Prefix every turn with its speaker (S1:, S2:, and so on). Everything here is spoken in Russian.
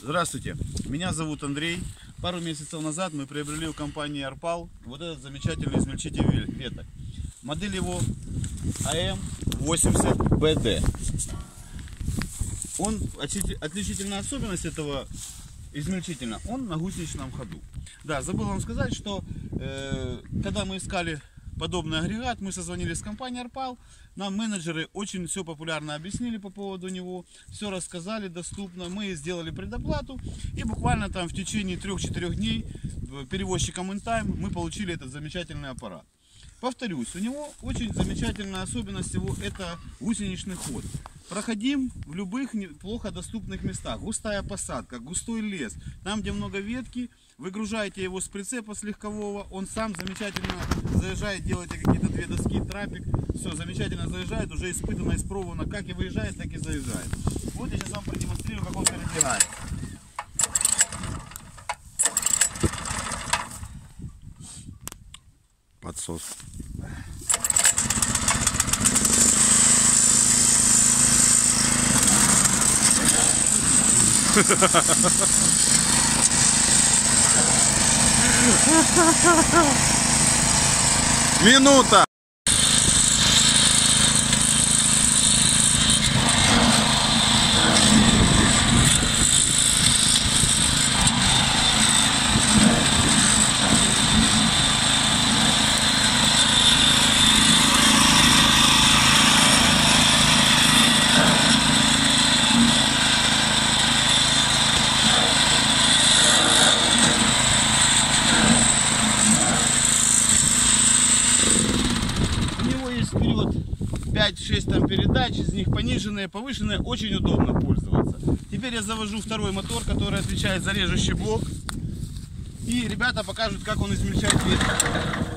S1: Здравствуйте, меня зовут Андрей. Пару месяцев назад мы приобрели у компании Арпал вот этот замечательный измельчитель ве- веток. Модель его AM80BD. Он, отличи- отличительная особенность этого измельчителя, он на гусеничном ходу. Да, забыл вам сказать, что э, когда мы искали подобный агрегат, мы созвонились с компанией Арпал, нам менеджеры очень все популярно объяснили по поводу него, все рассказали доступно, мы сделали предоплату и буквально там в течение 3-4 дней перевозчиком InTime мы получили этот замечательный аппарат. Повторюсь, у него очень замечательная особенность его это гусеничный ход. Проходим в любых плохо доступных местах. Густая посадка, густой лес. Там, где много ветки, выгружаете его с прицепа с легкового. Он сам замечательно заезжает, делаете какие-то две доски, трапик. Все, замечательно заезжает, уже испытано, испробовано. Как и выезжает, так и заезжает. Вот я сейчас вам продемонстрирую, как он перебирает.
S2: Подсос. Минута!
S1: У него есть вперед 5-6 там передач, из них пониженные, повышенные, очень удобно пользоваться. Теперь я завожу второй мотор, который отвечает за режущий блок. И ребята покажут, как он измельчает ветки.